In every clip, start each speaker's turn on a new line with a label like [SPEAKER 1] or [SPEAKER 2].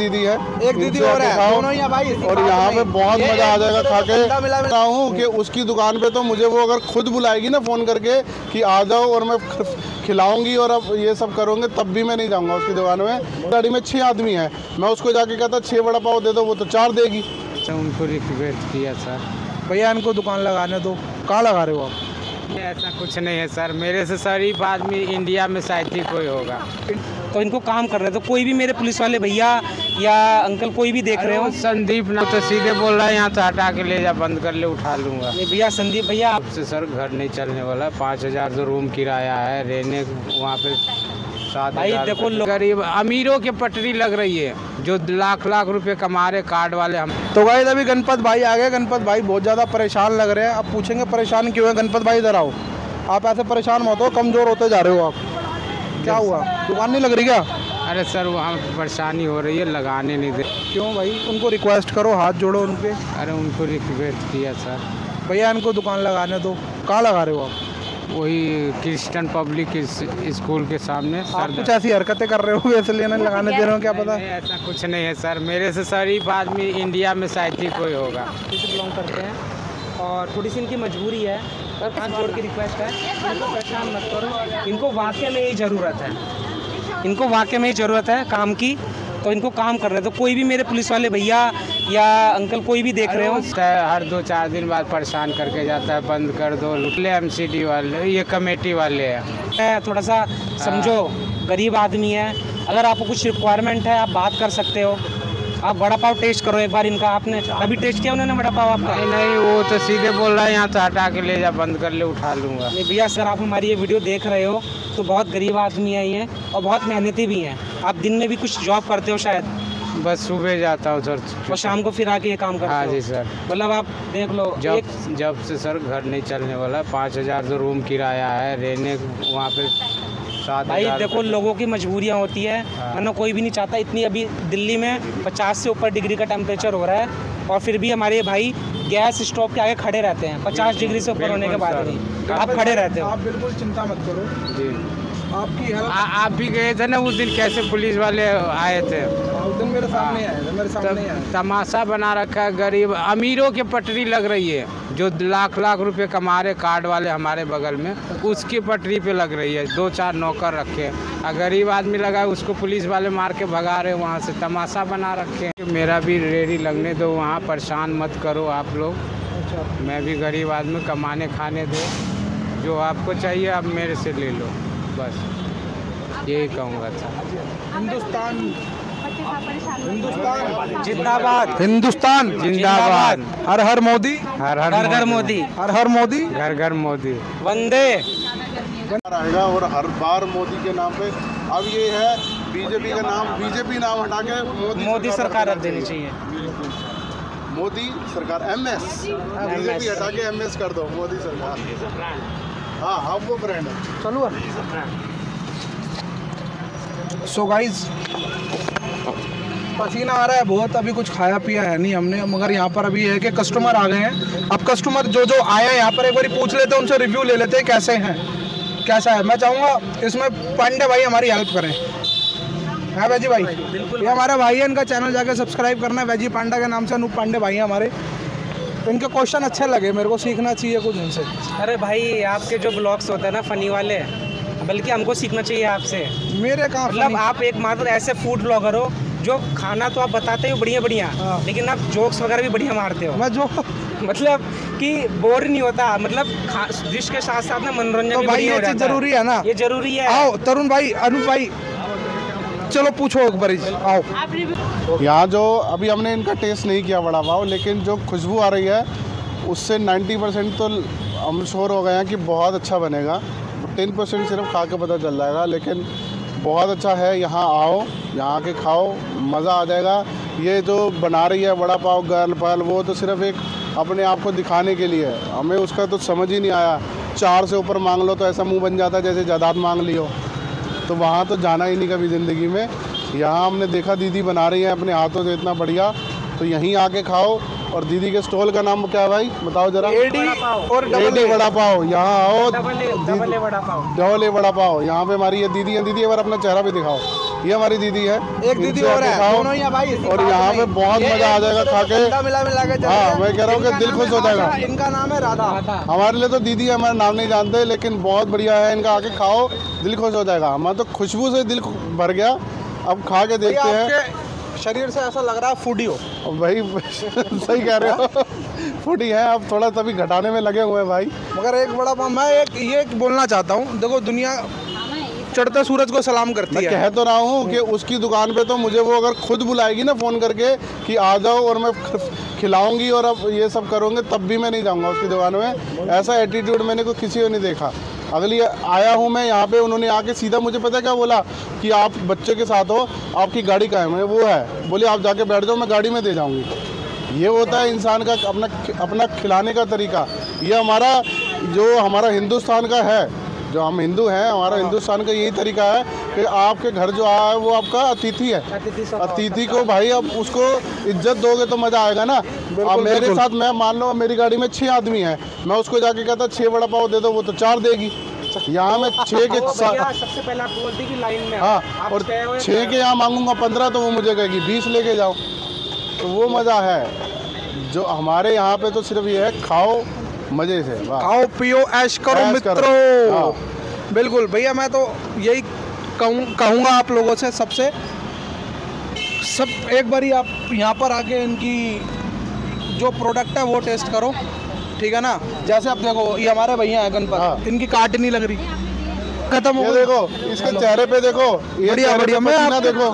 [SPEAKER 1] दीदी है।
[SPEAKER 2] एक दीदी और है। दोनों ही है भाई
[SPEAKER 1] और यहाँ पे बहुत मज़ा आ जाएगा खा
[SPEAKER 2] के
[SPEAKER 1] हूँ कि उसकी दुकान पे तो मुझे वो अगर खुद बुलाएगी ना फ़ोन करके कि आ जाओ और मैं खिलाऊँगी और अब ये सब करूँगे तब भी मैं नहीं जाऊँगा उसकी दुकान में। गाड़ी में छः आदमी है। मैं उसको जाके कहता छः बड़ा पाव दे दो वो तो चार देगी।
[SPEAKER 3] अच्छा उनको रिक्वेस्ट किया सर
[SPEAKER 2] भैया इनको दुकान लगाने दो। कहाँ लगा रहे हो आप?
[SPEAKER 3] ऐसा कुछ नहीं है सर मेरे से शरीफ आदमी इंडिया में शायद ही कोई होगा।
[SPEAKER 4] तो इनको काम कर रहे थे कोई भी मेरे पुलिस वाले भैया या अंकल कोई भी देख रहे हो।
[SPEAKER 3] संदीप ना तो सीधे बोल रहा है यहाँ से हटा के ले जा बंद कर ले उठा लूँगा।
[SPEAKER 4] भैया संदीप भैया
[SPEAKER 3] आपसे सर घर नहीं चलने वाला पाँच हज़ार तो रूम किराया है रहने वहाँ पे सात
[SPEAKER 4] भाई देखो
[SPEAKER 3] गरीब अमीरों की पटरी लग रही है जो लाख लाख रुपए कमा रहे कार्ड वाले हम।
[SPEAKER 2] तो भाई अभी गणपत भाई आ गए गणपत भाई बहुत ज़्यादा परेशान लग रहे हैं। अब पूछेंगे परेशान क्यों है? गणपत भाई इधर आओ। आप ऐसे परेशान मत हो कमज़ोर होते जा रहे हो आप। क्या हुआ? दुकान नहीं लग रही क्या?
[SPEAKER 3] अरे सर वहाँ परेशानी हो रही है लगाने नहीं दे
[SPEAKER 2] क्यों भाई? उनको रिक्वेस्ट करो हाथ जोड़ो उनके
[SPEAKER 3] अरे उनको रिक्वेस्ट किया सर।
[SPEAKER 2] भैया इनको दुकान लगाने दो। कहाँ लगा रहे हो आप?
[SPEAKER 3] वही क्रिश्चियन पब्लिक स्कूल के सामने
[SPEAKER 2] आप
[SPEAKER 3] सर
[SPEAKER 2] कुछ ऐसी हरकतें कर रहे हो इसलिए नहीं लगाने दे रहे हो क्या पता?
[SPEAKER 3] नहीं, ऐसा कुछ नहीं है सर। मेरे से शरीफ आदमी इंडिया में शायद ही कोई होगा।
[SPEAKER 4] बिलोंग करते हैं। और थोड़ी सी इनकी मजबूरी है। हाथ जोड़ के रिक्वेस्ट है। इनको परेशान मत करो। इनको वाकई में यही ज़रूरत है। इनको वाक्य में ही ज़रूरत है काम की। तो इनको काम कर रहे थे कोई भी मेरे पुलिस वाले भैया या अंकल कोई भी देख रहे हो।
[SPEAKER 3] हर दो चार दिन बाद परेशान करके जाता है। बंद कर दो। लुटले एमसीडी वाले। ये कमेटी वाले हैं।
[SPEAKER 4] है थोड़ा सा समझो गरीब आदमी है। अगर आपको कुछ रिक्वायरमेंट है आप बात कर सकते हो। आप वड़ा पाव टेस्ट करो एक बार इनका आपने अभी टेस्ट किया उन्होंने वड़ा पाव आपका?
[SPEAKER 3] नहीं नहीं वो तो सीधे बोल रहा है यहाँ से हटा के ले जा बंद कर ले उठा लूँगा।
[SPEAKER 4] नहीं भैया सर आप हमारी ये वीडियो देख रहे हो तो बहुत गरीब आदमी है ये और बहुत मेहनती भी हैं। आप दिन में भी कुछ जॉब करते हो शायद?
[SPEAKER 3] बस सुबह जाता हूँ सर।
[SPEAKER 4] और शाम को फिर आके ये काम
[SPEAKER 3] हाँ जी सर।
[SPEAKER 4] मतलब आप देख लो
[SPEAKER 3] जब
[SPEAKER 4] एक
[SPEAKER 3] जब से सर घर नहीं चलने वाला पाँच हज़ार तो रूम किराया है रहने वहाँ पे
[SPEAKER 4] भाई देखो लोगों की मजबूरियाँ होती है।
[SPEAKER 3] हाँ।
[SPEAKER 4] वरना कोई भी नहीं चाहता इतनी अभी दिल्ली में पचास से ऊपर डिग्री का टेम्परेचर हो रहा है और फिर भी हमारे भाई गैस स्टोव के आगे खड़े रहते हैं। पचास डिग्री से ऊपर होने के बाद भी। आप खड़े रहते हो।
[SPEAKER 2] आप बिल्कुल चिंता मत करो।
[SPEAKER 3] जी।
[SPEAKER 2] आपकी
[SPEAKER 3] आ, आप भी गए थे ना उस दिन कैसे पुलिस वाले आए थे?
[SPEAKER 2] उस दिन मेरे सामने आए थे, मेरे सामने आए
[SPEAKER 3] तमाशा बना रखा है गरीब अमीरों की पटरी लग रही है। जो लाख लाख रुपए कमा रहे कार्ड वाले हमारे बगल में, उसकी पटरी पे लग रही है। दो चार नौकर रखे हैं। और गरीब आदमी लगा, उसको पुलिस वाले मार के भगा रहे वहाँ से तमाशा बना रखे हैं। मेरा भी रेडी लगने दो, वहाँ परेशान मत करो आप लोग। मैं भी गरीब आदमी, कमाने खाने दो। जो आपको चाहिए, आप मेरे से ले लो। बस, यही कहूँगा था।
[SPEAKER 2] हिंदुस्तान
[SPEAKER 4] जिंदाबाद।
[SPEAKER 2] हिंदुस्तान।
[SPEAKER 3] जिंदाबाद।
[SPEAKER 2] हर हर मोदी।
[SPEAKER 3] हर हर
[SPEAKER 4] घर घर मोदी।
[SPEAKER 2] हर हर मोदी।
[SPEAKER 3] घर घर मोदी।
[SPEAKER 4] वंदे।
[SPEAKER 1] आएगा और हर बार मोदी के नाम पे। अब ये है बीजेपी का नाम। बीजेपी नाम हटा के मोदी
[SPEAKER 4] मोदी सरकार रख देनी चाहिए।
[SPEAKER 1] मोदी सरकार एम एस। बीजेपी हटा के एम एस कर दो मोदी सरकार। हाँ हाँ वो ब्रांड है।
[SPEAKER 2] चलो। सो गाइस पसीना आ रहा है बहुत अभी कुछ खाया पिया है नहीं हमने मगर यहाँ पर अभी है कि कस्टमर आ गए हैं। अब कस्टमर जो जो आए हैं यहाँ पर एक बार पूछ लेते हैं उनसे रिव्यू ले लेते हैं कैसे हैं कैसा है। मैं चाहूँगा इसमें पांडे भाई हमारी हेल्प करें। है वैजी भाई ये हमारे भाई है इनका चैनल जाके सब्सक्राइब करना है। वैजी पांडा के नाम से अनूप पांडे भाई हैं हमारे। इनके क्वेश्चन अच्छे लगे मेरे को सीखना चाहिए कुछ इनसे
[SPEAKER 4] अरे भाई आपके जो ब्लॉग्स होते हैं ना फनी वाले बल्कि हमको सीखना चाहिए आपसे।
[SPEAKER 2] मेरे कहाँ
[SPEAKER 4] मतलब आप एक मात्र ऐसे फ़ूड ब्लॉगर हो जो खाना तो आप बताते हो बढ़िया बढ़िया
[SPEAKER 2] हाँ।
[SPEAKER 4] लेकिन आप जोक्स वगैरह भी बढ़िया मारते हो।
[SPEAKER 2] मैं जो
[SPEAKER 4] मतलब कि बोर नहीं होता मतलब डिश के साथ साथ ना मनोरंजन
[SPEAKER 2] तो भाई ये
[SPEAKER 4] हो
[SPEAKER 2] चीज़ ज़रूरी है ना?
[SPEAKER 4] ये ज़रूरी है।
[SPEAKER 2] आओ तरुण भाई अनूप भाई। चलो पूछो एक बार आओ।
[SPEAKER 1] यहाँ जो अभी हमने इनका टेस्ट नहीं किया बड़ा पाव लेकिन जो खुशबू आ रही है उससे 90 परसेंट तो हम श्योर हो गए हैं कि बहुत अच्छा बनेगा। 10 परसेंट सिर्फ़ खा के पता चल जाएगा लेकिन बहुत अच्छा है, यहाँ आओ, यहाँ आके खाओ, मज़ा आ जाएगा। ये जो बना रही है बड़ा पाव, गर्ल पल, वो तो सिर्फ़ एक अपने आप को दिखाने के लिए है। हमें उसका तो समझ ही नहीं आया। चार से ऊपर मांग लो तो ऐसा मुँह बन जाता है जैसे जायदाद मांग ली हो। तो वहाँ तो जाना ही नहीं कभी ज़िंदगी में। यहाँ हमने देखा दीदी बना रही है अपने हाथों से इतना बढ़िया। तो यहीं आके खाओ। और दीदी के स्टॉल का नाम क्या है भाई? बताओ जरा।
[SPEAKER 2] एडी और डबल
[SPEAKER 1] एडी वड़ा पाव यहाँ आओ।
[SPEAKER 4] डबल वड़ा पाव
[SPEAKER 1] डबल ए वड़ा पाव यहाँ पे हमारी ये दीदी है। दीदी एक बार अपना चेहरा भी दिखाओ। ये हमारी दीदी है।
[SPEAKER 2] एक दीदी और है। दोनों ही हैं भाई
[SPEAKER 1] और यहाँ पे बहुत मज़ा आ जाएगा खा
[SPEAKER 2] के मिला मिला के
[SPEAKER 1] हाँ, मैं कह रहा हूँ कि दिल खुश
[SPEAKER 2] हो
[SPEAKER 1] जाएगा।
[SPEAKER 2] इनका नाम है राधा।
[SPEAKER 1] हमारे लिए तो दीदी है, हमारा नाम नहीं जानते लेकिन बहुत बढ़िया है। इनका आके खाओ दिल खुश हो जाएगा। हमारा तो खुशबू से दिल भर गया। अब खा के देखते हैं।
[SPEAKER 2] शरीर से ऐसा लग रहा है फूडी हो।
[SPEAKER 1] भाई सही कह रहे हो। फूटी है अब थोड़ा तभी घटाने में लगे हुए हैं भाई।
[SPEAKER 2] मगर एक बड़ा मैं एक ये एक बोलना चाहता हूँ। देखो दुनिया चढ़ते सूरज को सलाम करती
[SPEAKER 1] मैं
[SPEAKER 2] है।
[SPEAKER 1] कह तो रहा हूँ कि उसकी दुकान पे तो मुझे वो अगर खुद बुलाएगी ना फ़ोन करके कि आ जाओ और मैं खिलाऊँगी और अब ये सब करूँगे तब भी मैं नहीं जाऊँगा उसकी दुकान में। ऐसा एटीट्यूड मैंने को किसी को नहीं देखा। अगली आया हूँ मैं यहाँ पे, उन्होंने आके सीधा मुझे पता क्या बोला? कि आप बच्चे के साथ हो, आपकी गाड़ी का है मैं वो है। बोले, आप जाके बैठ जाओ, मैं गाड़ी में दे जाऊँगी। ये होता है इंसान का अपना अपना खिलाने का तरीका। ये हमारा, जो हमारा हिंदुस्तान का है जो हम हिंदू हैं हमारा हिंदुस्तान का यही तरीका है कि आपके घर जो आया है वो आपका अतिथि है।
[SPEAKER 4] अतिथि
[SPEAKER 1] को भाई अब उसको इज़्ज़त दोगे तो मज़ा आएगा ना। अब मेरे साथ मैं मान लो मेरी गाड़ी में छः आदमी है मैं उसको जाके कहता छः बड़ा पाव दे दो वो तो चार देगी। यहाँ मैं छः के
[SPEAKER 4] वो सबसे पहले आप बोलती कि लाइन में।
[SPEAKER 1] हाँ और
[SPEAKER 4] छह
[SPEAKER 1] छः के यहाँ मांगूँगा पंद्रह तो वो मुझे कहेगी बीस लेके जाओ। तो वो मज़ा है। जो हमारे यहाँ पे तो सिर्फ़ ये है खाओ मज़े से
[SPEAKER 2] खाओ पियो ऐश करो मित्रों।
[SPEAKER 1] हाँ।
[SPEAKER 2] बिल्कुल भैया मैं तो यही कहूँ कहूँगा आप लोगों से सबसे। सब एक बारी आप यहाँ पर आके इनकी जो प्रोडक्ट है वो टेस्ट करो। ठीक है ना? जैसे आप देखो ये हमारे भैया हैं गणपत
[SPEAKER 1] हाँ।
[SPEAKER 2] इनकी काट नहीं लग रही। खत्म हो गई।
[SPEAKER 1] देखो इसके चेहरे पे देखो
[SPEAKER 2] बढ़िया, बढ़िया, मैं
[SPEAKER 1] देखो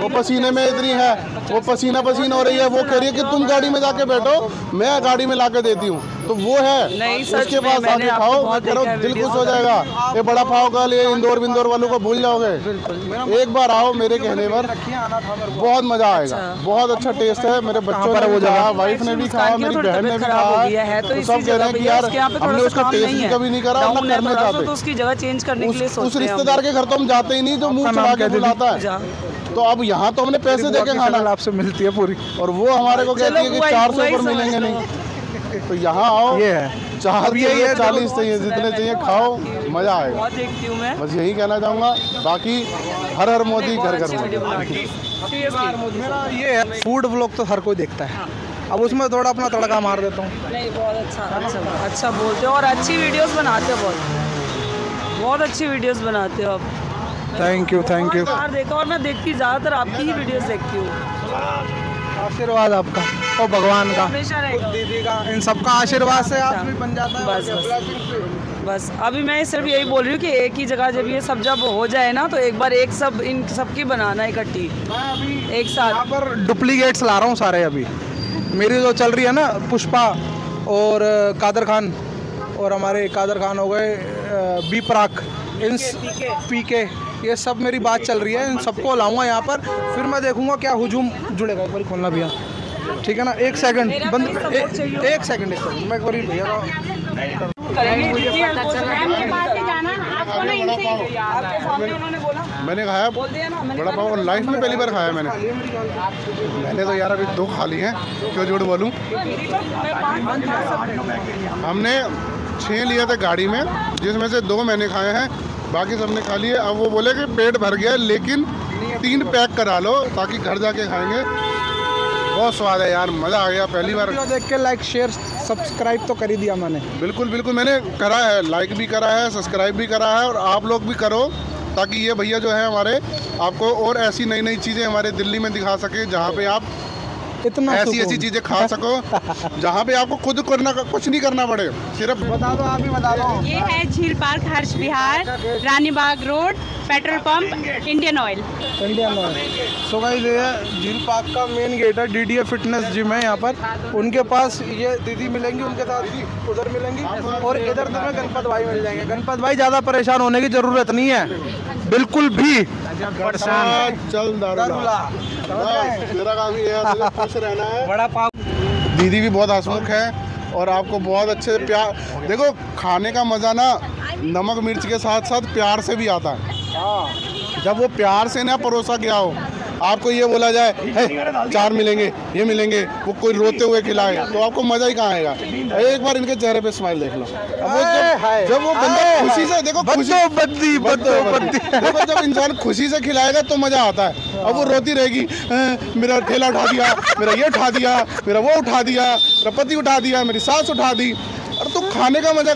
[SPEAKER 1] वो पसीने में इतनी है। वो पसीना पसीना हो रही है वो कह रही है कि तुम गाड़ी में जाके बैठो मैं गाड़ी में लाके देती हूँ। तो वो है
[SPEAKER 5] नहीं,
[SPEAKER 1] उसके पास आके खाओ करो दिल खुश हो जाएगा। ये बड़ा पाव का ये इंदौर बिंदौर वालों को भूल जाओगे। एक बार आओ मेरे कहने पर। बहुत मज़ा आएगा। बहुत अच्छा टेस्ट है। मेरे बच्चों ने वो खाया वाइफ ने भी खाया मेरी बहन ने भी खाया।
[SPEAKER 5] तो
[SPEAKER 1] तो सब कह
[SPEAKER 5] जगह
[SPEAKER 1] रहे हैं कि यार हमने उसका टेस्ट कभी नहीं करा ना
[SPEAKER 5] है
[SPEAKER 1] करना चाहते
[SPEAKER 5] तो उसकी जगह चेंज करने के लिए
[SPEAKER 1] उस,
[SPEAKER 5] हैं
[SPEAKER 1] रिश्तेदार के घर तो हम जाते ही नहीं जो मुँह चढ़ा के बुलाता है।
[SPEAKER 5] जा।
[SPEAKER 1] तो अब यहाँ तो हमने पैसे दे के खाना।
[SPEAKER 2] आपसे मिलती है पूरी।
[SPEAKER 1] और वो हमारे को कहती है कि चार सौ ऊपर मिलेंगे नहीं। तो यहाँ आओ।
[SPEAKER 2] ये है।
[SPEAKER 1] चार
[SPEAKER 2] ये-
[SPEAKER 1] चाहिए
[SPEAKER 2] ये
[SPEAKER 1] चालीस चाहिए जितने चाहिए खाओ मज़ा आएगा।
[SPEAKER 5] देखती हूँ मैं।
[SPEAKER 1] बस यही कहना चाहूँगा बाकी हर हर मोदी घर घर मोदी।
[SPEAKER 2] मेरा ये है फ़ूड व्लॉग तो हर कोई देखता है। अब उसमें थोड़ा अपना तड़का मार देता हूँ।
[SPEAKER 5] नहीं बहुत अच्छा अच्छा अच्छा बोलते हो और अच्छी वीडियोस बनाते हो बहुत। बहुत अच्छी वीडियोस बनाते हो आप।
[SPEAKER 2] थैंक यू थैंक यू
[SPEAKER 5] देखा और मैं देखती ज़्यादातर आपकी ही वीडियोस देखती हूँ।
[SPEAKER 2] आशीर्वाद आपका और भगवान का। दीदी का इन सबका आशीर्वाद से आदमी बन जाता है
[SPEAKER 5] बस, बस। बस अभी मैं सिर्फ़ यही बोल रही हूँ कि एक ही जगह जब ये सब जब हो जाए ना तो एक बार एक सब इन सबकी बनाना इकट्ठी। एक साथ।
[SPEAKER 2] पर डुप्लीकेट्स ला रहा हूँ सारे अभी। मेरी जो चल रही है ना पुष्पा और कादर खान और हमारे कादर खान हो गए बी प्राक इन पी के ये सब मेरी बात चल रही है इन सबको लाऊँगा यहाँ पर। फिर मैं देखूँगा क्या हुजूम जुड़ेगा एक बार खोलना भैया। ठीक है ना? एक सेकंड बंद ए- एक सेकंड एक सेकंड मैं एक बार भैया
[SPEAKER 1] मैंने खाया
[SPEAKER 5] बोल। दिया ना मैंने
[SPEAKER 1] बड़ा पाव लाइफ में पहली बार खाया मैंने। मैंने तो यार अभी दो खा ली हैं क्यों झूठ बोलूँ?
[SPEAKER 5] हूँ।
[SPEAKER 1] हमने छः लिए थे गाड़ी में जिसमें से दो मैंने खाए हैं बाकी सबने खा लिए। अब वो बोले कि पेट भर गया लेकिन तीन पैक करा लो ताकि घर जाके खाएँगे। बहुत स्वाद है यार मज़ा आ गया पहली बार।
[SPEAKER 2] देख के लाइक शेयर सब्सक्राइब तो कर ही दिया मैंने।
[SPEAKER 1] बिल्कुल बिल्कुल मैंने करा है लाइक भी करा है सब्सक्राइब भी करा है और आप लोग भी करो ताकि ये भैया जो है हमारे आपको और ऐसी नई नई चीज़ें हमारे दिल्ली में दिखा सके जहाँ पे आप
[SPEAKER 2] इतना
[SPEAKER 1] ऐसी ऐसी चीज़ें खा सको जहाँ पे आपको खुद करना कुछ नहीं करना पड़े सिर्फ़
[SPEAKER 2] बता दो आप ही बता दो।
[SPEAKER 6] ये है झील park Harsh Vihar Rani Bagh road petrol pump Indian Oil.
[SPEAKER 2] Indian Oil. So guys ये झील पार्क का मेन गेट है डीडीए फिटनेस जिम है यहाँ पर। उनके पास ये दीदी मिलेंगी उनके साथ उधर मिलेंगी। और इधर तुम्हें गणपत भाई मिल जाएँगे। गणपत भाई ज़्यादा परेशान होने की ज़रूरत नहीं है। बिल्कुल भी।
[SPEAKER 1] हाँ, चल मेरा काम ये है खुश रहना है।
[SPEAKER 4] बड़ा पाप।
[SPEAKER 1] दीदी भी बहुत हंसमुख है और आपको बहुत अच्छे से प्यार देखो खाने का मज़ा ना नमक मिर्च के साथ साथ प्यार से भी आता है। जब वो प्यार से ना परोसा गया हो आपको ये बोला जाए "हे, चार मिलेंगे ये मिलेंगे वो कोई रोते हुए खिलाए तो आपको मज़ा ही कहाँ आएगा? एक बार इनके चेहरे पे स्माइल देख लो। वो जब, जब वो बंदा खुशी से देखो खुशी
[SPEAKER 2] बद्दी बद्दी
[SPEAKER 1] देखो जब इंसान खुशी से खिलाएगा तो मज़ा आता है। अब वो रोती रहेगी "अं, मेरा ठेला उठा दिया मेरा ये उठा दिया मेरा वो उठा दिया मेरा पति उठा दिया मेरी सास उठा दी। अरे तो खाने का मज़ा